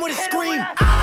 someone to scream.